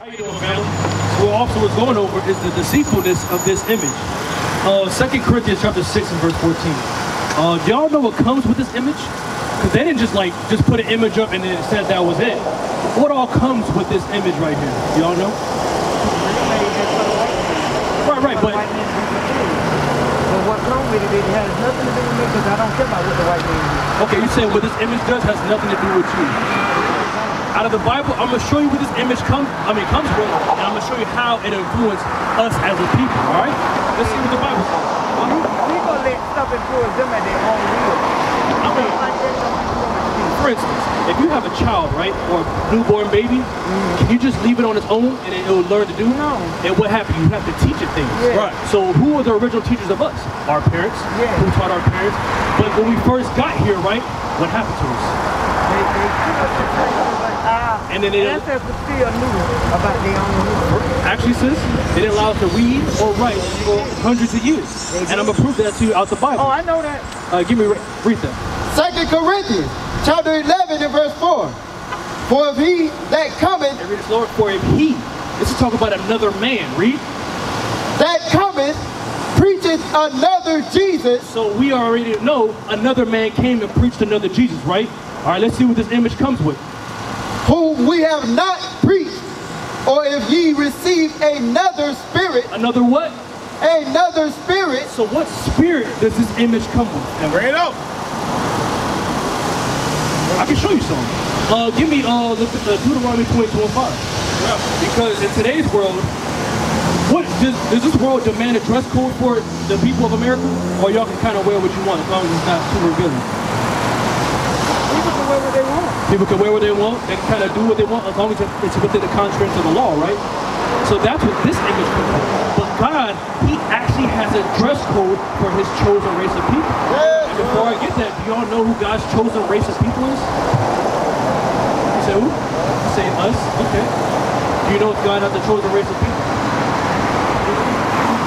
How you doing, family? So what also was going over is the deceitfulness of this image. Uh, 2 Corinthians chapter 6 and verse 14. Uh, do y'all know what comes with this image? Because they didn't just like, just put an image up and then it said that was it. What all comes with this image right here? Y'all know? Right, right, but But what comes with it, it has nothing to do with me because I don't care about what the white man is. Okay, you're saying what this image does has nothing to do with you. Out of the Bible, I'm gonna show you where this image comes. I mean, comes from, and I'm gonna show you how it influenced us as a people. All right? Let's see what the Bible says. We, we gonna let stuff influence them at their own will. I mean, Like that, some people want to be. for instance, if you have a child, right, or a newborn baby, can you just leave it on its own and it will learn to do? No. And what happened? You have to teach it things. Yeah. Right. So who are the original teachers of us? Our parents. Yeah. Who taught our parents? But when we first got here, right, what happened to us? They, they And then they- ancestors still knew about their own. Actually, sis, they didn't allow us to read or write for hundreds of years. And I'm gonna prove that to you out the Bible. Oh, I know that. Uh, give me, read that. Second Corinthians chapter 11 and verse 4. For if he that cometh, And read it slower. For if he, this is talking about another man. Read. that cometh, preacheth another Jesus, So we already know another man came and preached another Jesus, right? All right, let's see what this image comes with. Whom we have not preached. Or if ye receive another spirit, Another what? another spirit, So what spirit does this image come with? And bring it up. I can show you some. Uh, give me uh, the, the Deuteronomy 22 and 5. Because in today's world, what does, does this world demand a dress code for the people of America? Or y'all can kind of wear what you want as long as it's not too revealing? People can wear what they want. People can wear what they want. They can kind of do what they want as long as it's within the constraints of the law, right? So that's what this image from. But God, He actually has a dress code for His chosen race of people. And before I get that, do y'all know who God's chosen race of people is? You say who? You say us? Okay. Do you know if God has a chosen race of people?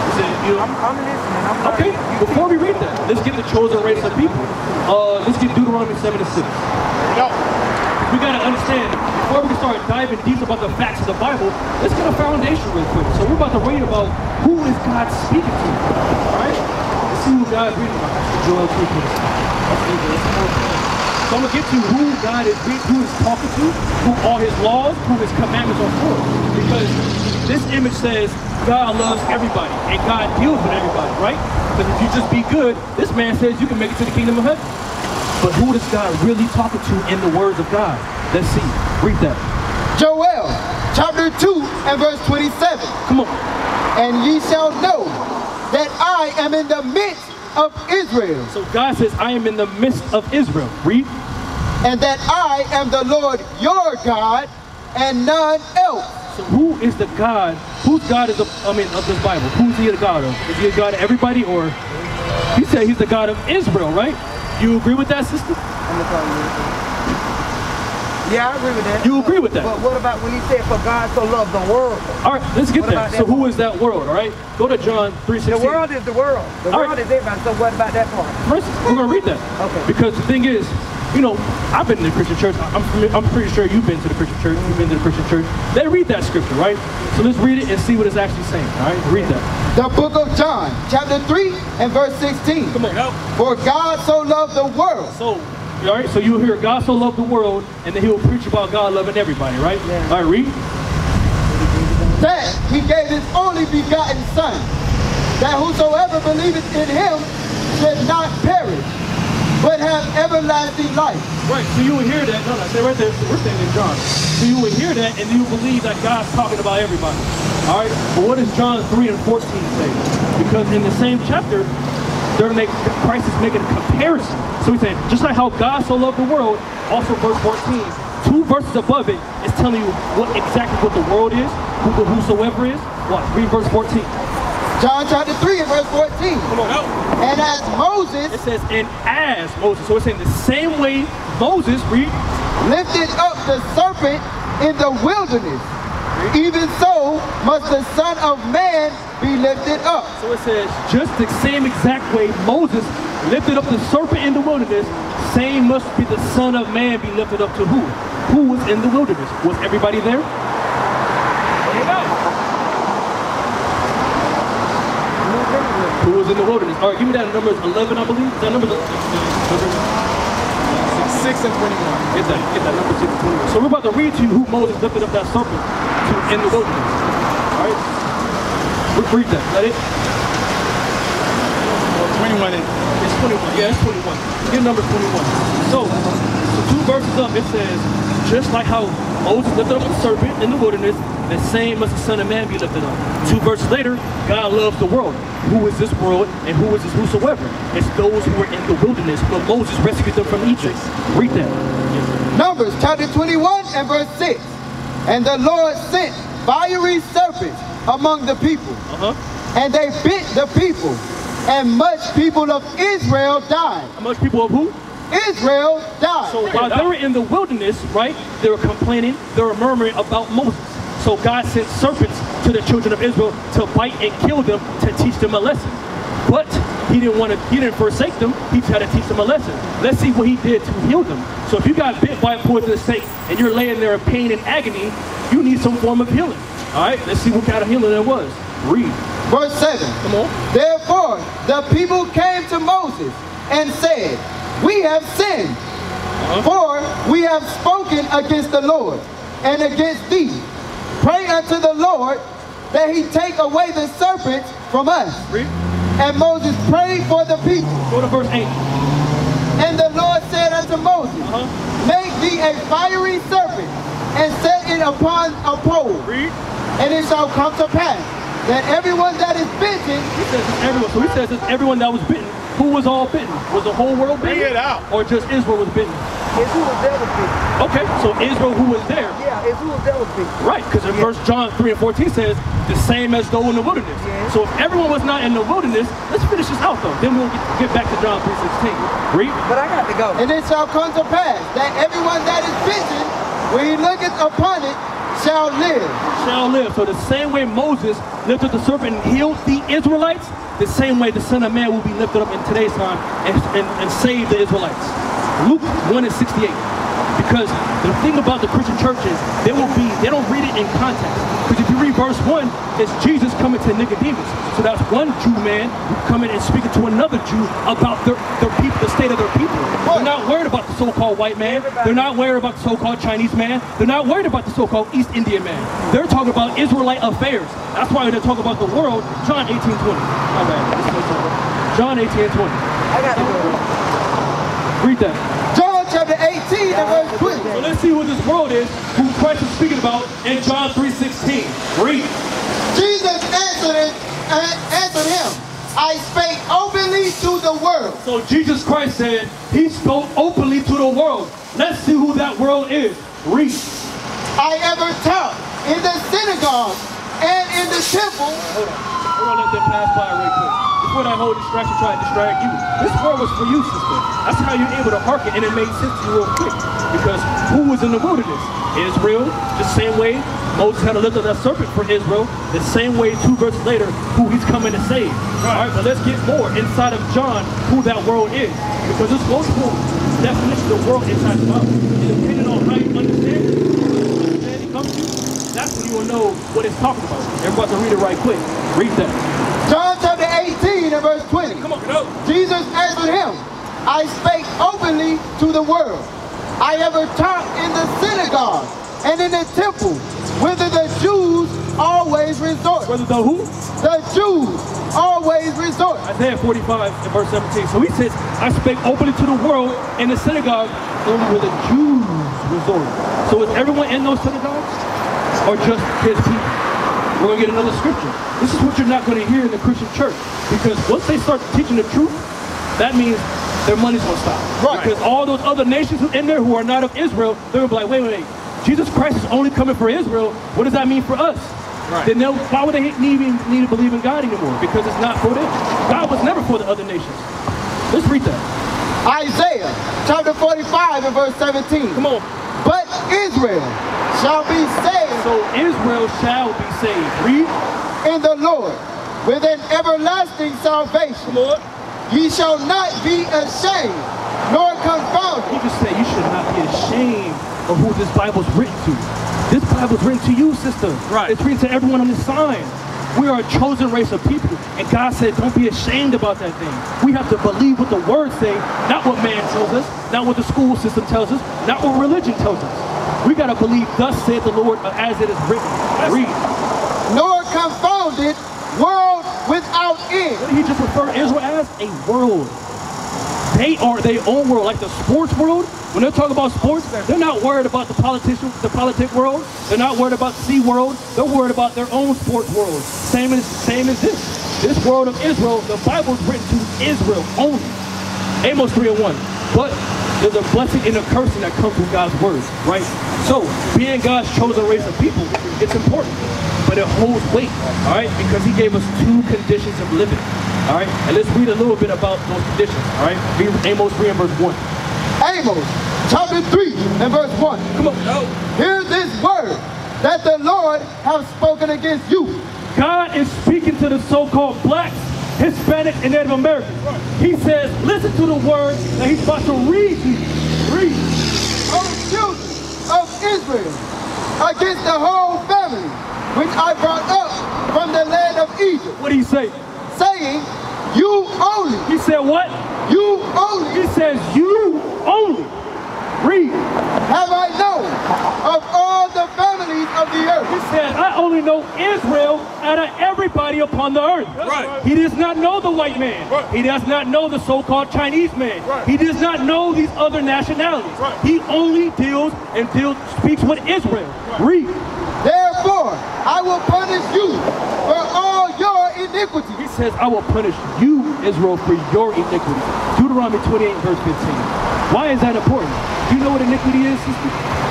You say, you know, I'm, I'm listening. I'm Okay, before we read that, let's get the chosen race of people. Uh, let's get Deuteronomy 7 and 6. We gotta understand, before we can start diving deep about the facts of the Bible, let's get a foundation real quick. So we're about to read about who is God speaking to. Alright? Let's see who God's reading about. That's Joel 2 please. That's easy. That's. So I'm gonna get to who God is who is talking to, who all his laws, who his commandments are for. Because this image says God loves everybody and God deals with everybody, right? Because if you just be good, this man says you can make it to the kingdom of heaven. But who is God really talking to in the words of God? Let's see. Read that. Joel chapter 2 and verse 27. Come on. And ye shall know that I am in the midst of Israel, So God says, I am in the midst of Israel. Read. and that I am the Lord your God, and none else. So who is the God? Whose God is the, I mean, of this Bible? Who's he the God of? Is he a God of everybody or? He said he's the God of Israel, right? You agree with that, sister? I'm gonna call you. Yeah, I agree with that. You agree with that? But what about when he said, for God so loved the world? All right, let's get What there. So that who is that world, all right? Go to John 3.16. The world is the world. The All world right. is everybody. So what about that part? First, we're gonna read that. Okay. Because the thing is, you know, I've been to the Christian church. I'm, I'm pretty sure you've been to the Christian church. You've been to the Christian church. They read that scripture, right? So let's read it and see what it's actually saying. All right, read that. The book of John, chapter 3 and verse 16. Come on. help. For God so loved the world. So, all right. So you'll hear God so loved the world, and then He will preach about God loving everybody, right? Yeah. All right, read. that he gave his only begotten Son, that whosoever believeth in him should not perish, but have everlasting life. Right. So you would hear that. No, no. Stay right there. We're staying in John. So you would hear that, and you believe that God's talking about everybody. All right. But what does John 3 and 14 say? Because in the same chapter, they're make, Christ is making a comparison. So he's saying, just like how God so loved the world, also verse 14, two verses above it is telling you what exactly what the world is, who the whosoever is. What? Read verse 14. John chapter 3 and verse 14. Come on. And as Moses It says, and as Moses. So it's in the same way Moses, read, lifted up the serpent in the wilderness, even so must the Son of Man be lifted up. So it says, just the same exact way Moses lifted up the serpent in the wilderness, same must be the Son of Man be lifted up to who? Who was in the wilderness? Was everybody there? Who was in the wilderness. All right, give me that number 11, I believe. Is that Numbers? Six and twenty-one. Get that, get that number 6 and 21. So we're about to read to you who Moses lifted up that serpent to in the wilderness. All right? Re- Read that. Is that it? Well, twenty-one is It's 21. Yeah, it's 21. Get number 21. So, so two verses up, it says, just like how Moses lifted up a serpent in the wilderness, the same must the Son of Man be lifted up. Two verses later, God loves the world. Who is this world and who is this whosoever? It's those who are in the wilderness, but Moses rescued them from Egypt. Read that. Numbers chapter 21 and verse 6. And the Lord sent fiery serpents among the people, Uh-huh. and they bit the people, and much people of Israel died. How much people of who? Israel died. So while they were in the wilderness, right, they were complaining, they were murmuring about Moses. So God sent serpents to the children of Israel to bite and kill them to teach them a lesson. But he didn't want to, he didn't forsake them, he tried to teach them a lesson. Let's see what he did to heal them. So if you got bit by a poisonous snake and you're laying there in pain and agony, you need some form of healing. All right, let's see what kind of healing it was. Read. Verse 7. Come on. Therefore, the people came to Moses and said, We have sinned, for we have spoken against the Lord and against thee. Pray unto the Lord that he take away the serpent from us. Read. And Moses prayed for the people. Go to verse 8. And the Lord said unto Moses, Uh-huh. Make thee a fiery serpent, and set it upon a pole. Read. And it shall come to pass that everyone that is bitten He says everyone. So he says it's everyone that was bitten. Who was all bitten? Was the whole world bitten? Bring it out. Or just Israel was bitten? It's who was there was big. Okay, so Israel who was there. Yeah, Israel was there was big. Right, because in verse John 3 and 14 says, the same as though in the wilderness. Yeah. So if everyone was not in the wilderness, let's finish this out though. Then we'll get, get back to John 3.16. Read. But I got to go. And it shall come to pass that everyone that is bitten, when he looketh upon it, shall live. Shall live. So the same way Moses lifted the serpent and healed the Israelites, the same way the Son of Man will be lifted up in today's time and, and, and save the Israelites. Luke 1 and 68. Because the thing about the Christian church is they will be, they don't read it in context. Because if you read verse 1, it's Jesus coming to Nicodemus. So that's one Jew man coming and speaking to another Jew about their, their people, the state of their people. They're not worried about the so-called white man. They're not worried about the so-called Chinese man. They're not worried about the so-called East Indian man. They're talking about Israelite affairs. That's why they're talking about the world. John 18, 20. My bad. This is over. John 18 20. I got to go. Read that. John chapter 18 and verse 20. So let's see who this world is, who Christ is speaking about in John 3.16. Read. Jesus answered, it, uh, answered him, I spake openly to the world. So Jesus Christ said, he spoke openly to the world. Let's see who that world is. Read. I ever taught in the synagogue and in the temple. Hold on. We're gonna let them pass by real quick. That whole distraction try to distract you. This word was for you, sister. That's how you're able to hearken, and it made sense to you real quick. Because who was in the wilderness? Israel, the same way Moses had to lift up that serpent for Israel, the same way two verses later, who he's coming to save. All right, but let's get more inside of John, who that world is. Because there's multiple definition of world inside the Bible. And depending on how you understand it, understanding comes to you, that's when you will know what it's talking about. Everybody to read it right quick. Read that. John chapter 18 and verse 20. Come on, go. Jesus answered him, I spake openly to the world. I ever taught in the synagogue and in the temple, whither the Jews always resort. Brother, the who? The Jews always resort. Isaiah 45 and verse 17. So he says, I spake openly to the world in the synagogue only where the Jews resort. So is everyone in those synagogues? Or just his people? We're going to get another scripture. This is what you're not going to hear in the Christian church. Because once they start teaching the truth, that means their money's going to stop. Right. Because all those other nations in there who are not of Israel, they're going to be like, wait, wait, wait. Jesus Christ is only coming for Israel. What does that mean for us? Right. Then they'll, why would they need, even need to believe in God anymore? Because it's not for them. God was never for the other nations. Let's read that. Isaiah chapter 45 and verse 17. Come on. But Israel shall be saved So Israel shall be saved. Read. in the Lord with an everlasting salvation. Come on. Ye shall not be ashamed, nor confounded. He just said you should not be ashamed of who this Bible's written to. This Bible's written to you, sister. Right. It's written to everyone on this sign. We are a chosen race of people. And God said, don't be ashamed about that thing. We have to believe what the word say, not what man tells us, not what the school system tells us, not what religion tells us. We got to believe, thus saith the Lord, uh, as it is written. Read. Nor confounded world without end. What did he just refer Israel as? A world. They are their own world, like the sports world. When they talk about sports, they're not worried about the politician, the politic world. They're not worried about the sea world. They're worried about their own sports world. Same as same as this. This world of Israel, the Bible is written to Israel only. Amos 3 and 1. But there's a blessing and a cursing that comes from God's word, right? So being God's chosen race of people, it's important. But it holds weight, all right? Because he gave us two conditions of living. All right, and let's read a little bit about those conditions. All right, Amos 3 and verse 1. Amos chapter 3 and verse 1. Come on. No. Hear this word that the Lord has spoken against you. God is speaking to the so-called blacks, Hispanics, and Native Americans. He says, listen to the words that he's about to read to you. Read. O children of Israel, against the whole family, which I brought up from the land of Egypt, What did he say? saying, You only, He said what? you only He says, you only. Read. have I known of all the families of the He said, I only know Israel out of everybody upon the earth. Right. He does not know the white man. Right. He does not know the so-called Chinese man. Right. He does not know these other nationalities. Right. He only deals and deals, speaks with Israel. Read. Therefore, I will punish you for all your iniquity. He says, I will punish you, Israel, for your iniquity. Deuteronomy 28, verse 15. Why is that important? Do you know what iniquity is, sister?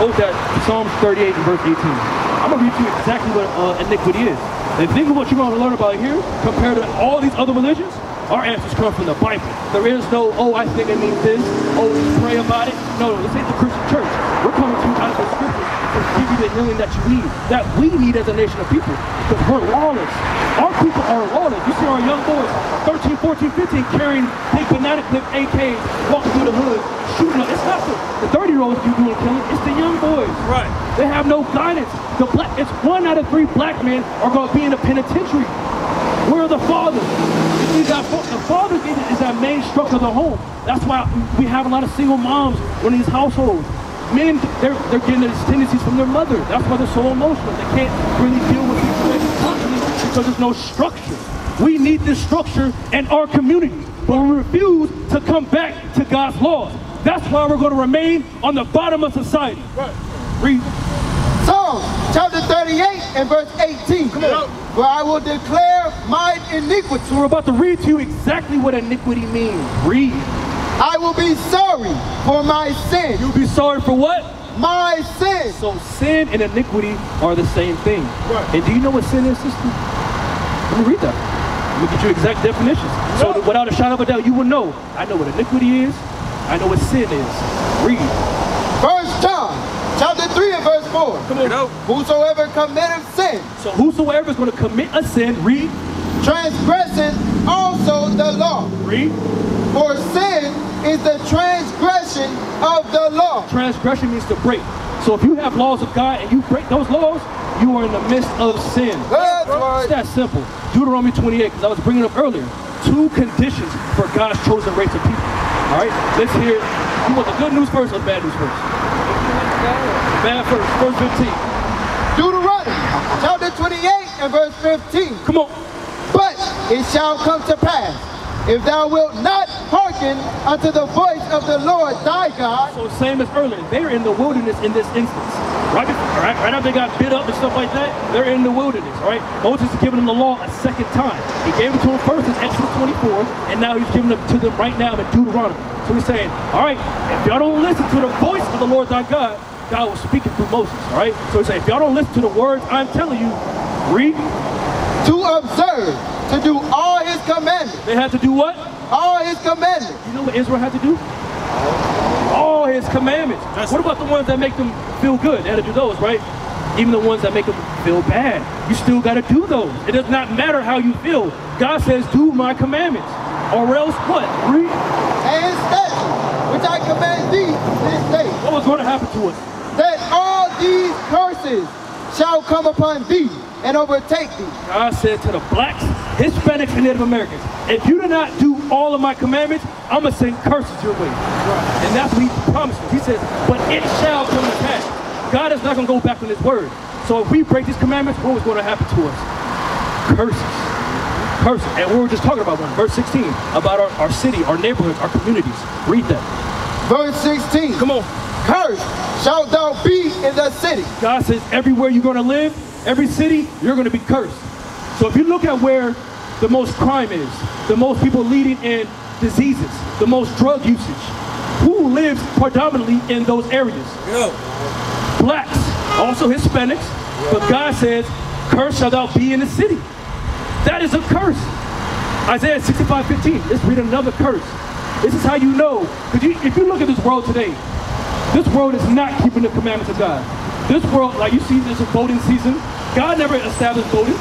Oh, that Psalms 38 and verse 18. I'm going to read you exactly what uh, iniquity is. And think of what you're going to learn about here compared to all these other religions. Our answers come from the Bible. There is no, oh, I think it means this. Oh, pray about it. No, no, this ain't the Christian church. We're coming to you out of the scriptures to give you the healing that you need, that we need as a nation of people. Because we're lawless. Our people are lawless. You see our young boys, 13, 14, 15, carrying big banana clip AKs, walking through the hood, shooting up. It's not the, the 30 year olds you doing killing, it's the young boys. Right. They have no guidance. The black, it's one out of three black men are going to be in the penitentiary. Where are the fathers? You see, that fa- the father is is that main structure of the home. That's why we have a lot of single moms in these households. Men, they're, they're getting these tendencies from their mother. That's why they're so emotional. They can't really deal with situations properly because there's no structure. We need this structure in our community, but we refuse to come back to God's laws. That's why we're going to remain on the bottom of society. Right. Chapter 38 and verse 18. Come on. For I will declare my iniquity. So we're about to read to you exactly what iniquity means. Read. I will be sorry for my sin. You'll be sorry for what? My sin. So sin and iniquity are the same thing. Right. And do you know what sin is, sister? Let me read that. Let me get you exact definitions. So without a shadow of a doubt, you will know. I know what iniquity is. I know what sin is. Read. Chapter 3 and verse 4. Come on. Whosoever committeth sin, So whosoever is going to commit a sin, read, transgresseth also the law. read. For sin is the transgression of the law. Transgression means to break. So if you have laws of God and you break those laws, you are in the midst of sin. That's right. It's that simple. Deuteronomy 28, because I was bringing it up earlier. Two conditions for God's chosen race of people. All right, let's hear. You want the good news first or the bad news first? Bad first. Verse 15. Deuteronomy chapter 28 and verse 15. Come on. But it shall come to pass, if thou wilt not hearken unto the voice of the Lord thy God, So same as earlier, they're in the wilderness in this instance. Right, before, right, right after they got bit up and stuff like that, they're in the wilderness, right? Moses is giving them the law a second time. He gave it to them first in Exodus 24, and now he's giving it to them right now in Deuteronomy. So he's saying, all right, if y'all don't listen to the voice of the Lord thy God, God was speaking through Moses, all right? So he's saying, if y'all don't listen to the words I'm telling you, read. to observe, to do all his commandments, They had to do what? All his commandments, You know what Israel had to do? All his commandments. That's- what about the ones that make them feel good? They had to do those, right? Even the ones that make them feel bad. You still got to do those. It does not matter how you feel. God says, do my commandments. Or else what? Read. and his statutes, which I command thee this day, What was going to happen to us? that all these curses shall come upon thee and overtake thee. God said to the blacks, Hispanics, and Native Americans, if you do not do all of my commandments, I'm going to send curses your way. And that's what he promised us. He says, but it shall come to pass. God is not going to go back on his word. So if we break these commandments, what was going to happen to us? Curses. Curses. And we were just talking about one. Verse 16, about our, our city, our neighborhoods, our communities. Read that. Verse 16. Come on. Cursed shalt thou be in the city. God says everywhere you're going to live, every city, you're going to be cursed. So if you look at where the most crime is, the most people leading in diseases, the most drug usage, who lives predominantly in those areas? Blacks, also Hispanics, but God says, cursed shall thou be in the city. That is a curse. Isaiah 65, 15. Let's read another curse. This is how you know, because you, if you look at this world today, this world is not keeping the commandments of God. This world, like you see, this is voting season. God never established voting.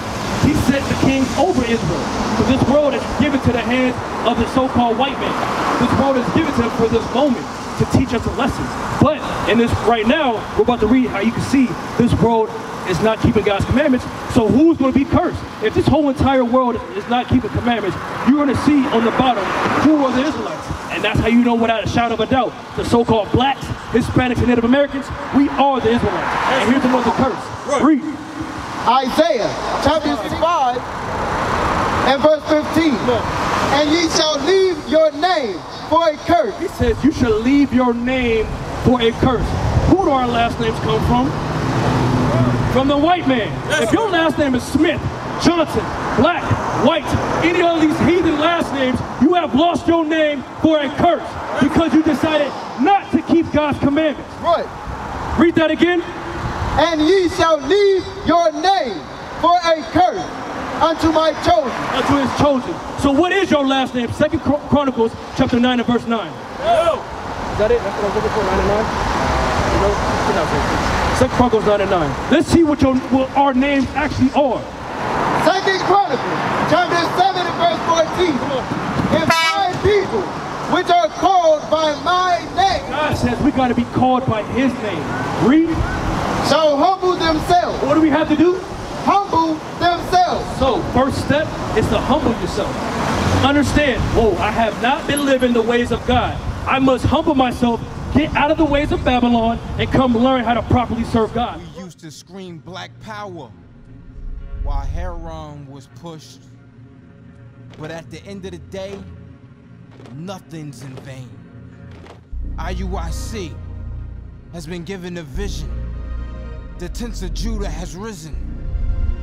He set the kings over Israel. So this world is given to the hands of the so-called white man. This world is given to him for this moment to teach us a lesson. But in this right now, we're about to read how you can see this world is not keeping God's commandments. So who's going to be cursed? If this whole entire world is not keeping commandments, you're going to see on the bottom who are the Israelites. And that's how you know without a shadow of a doubt. The so-called blacks, Hispanics, and Native Americans, we are the Israelites. And here's another curse. Read. Isaiah chapter 5 and verse 15. And ye shall leave your name for a curse. He says you shall leave your name for a curse. Who do our last names come from? From the white man. If your last name is Smith, Johnson, Black, White, any of these heathen last names, you have lost your name for a curse because you decided not to keep God's commandments. Right. Read that again. And ye shall leave your name for a curse unto my chosen. Unto his chosen. So what is your last name? Second Chronicles chapter 9 and verse 9. Is that it? That's what I was looking for, 9 and 9? You know, get out there. Second Chronicles 9 and 9. Let's see what, your, what our names actually are. Second Chronicles chapter 7 and verse 14. If my people, which are called by my name, God says we got to be called by his name. Read. shall humble themselves, What do we have to do? Humble themselves, So, first step is to humble yourself. Understand, whoa, I have not been living the ways of God. I must humble myself, get out of the ways of Babylon, and come learn how to properly serve God. We used to scream black power while Heron was pushed. But at the end of the day, nothing's in vain. IUIC has been given a vision. The tents of Judah has risen.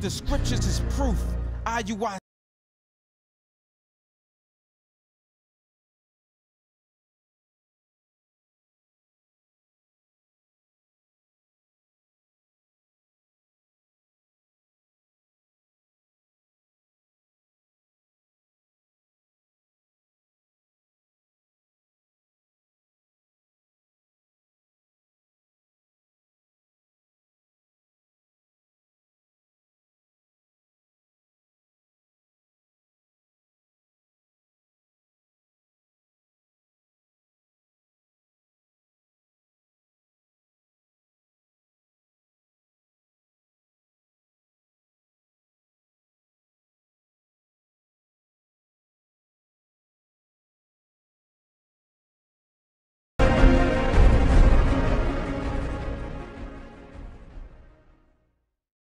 The scriptures is proof. IUIC